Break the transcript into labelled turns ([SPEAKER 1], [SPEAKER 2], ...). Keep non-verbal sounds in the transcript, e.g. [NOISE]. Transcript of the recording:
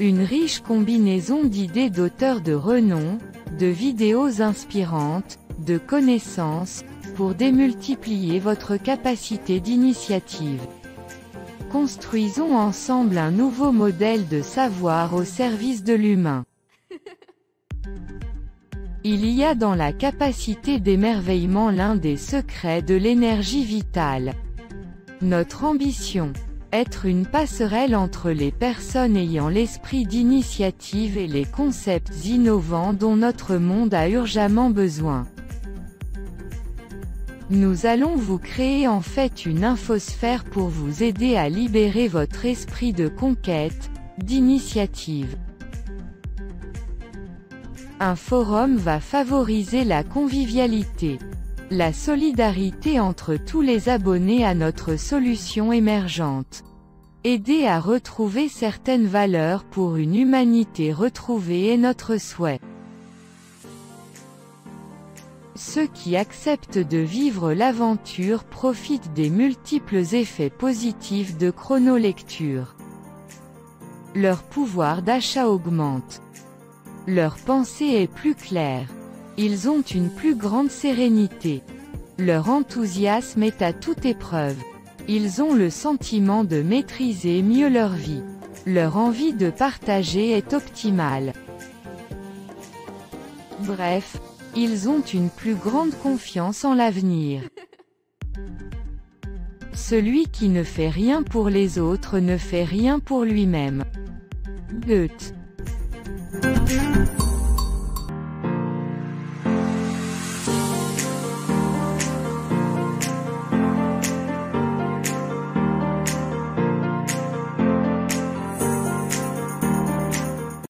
[SPEAKER 1] Une riche combinaison d'idées d'auteurs de renom, de vidéos inspirantes, de connaissances, pour démultiplier votre capacité d'initiative. Construisons ensemble un nouveau modèle de savoir au service de l'humain. [LAUGHS] Il y a dans la capacité d'émerveillement l'un des secrets de l'énergie vitale. Notre ambition. Être une passerelle entre les personnes ayant l'esprit d'initiative et les concepts innovants dont notre monde a urgemment besoin. Nous allons vous créer en fait une infosphère pour vous aider à libérer votre esprit de conquête, d'initiative. Un forum va favoriser la convivialité, la solidarité entre tous les abonnés à notre solution émergente. Aider à retrouver certaines valeurs pour une humanité retrouvée est notre souhait. Ceux qui acceptent de vivre l'aventure profitent des multiples effets positifs de chronolecture. Leur pouvoir d'achat augmente. Leur pensée est plus claire. Ils ont une plus grande sérénité. Leur enthousiasme est à toute épreuve. Ils ont le sentiment de maîtriser mieux leur vie. Leur envie de partager est optimale. Bref, ils ont une plus grande confiance en l'avenir. Celui qui ne fait rien pour les autres ne fait rien pour lui-même. Goethe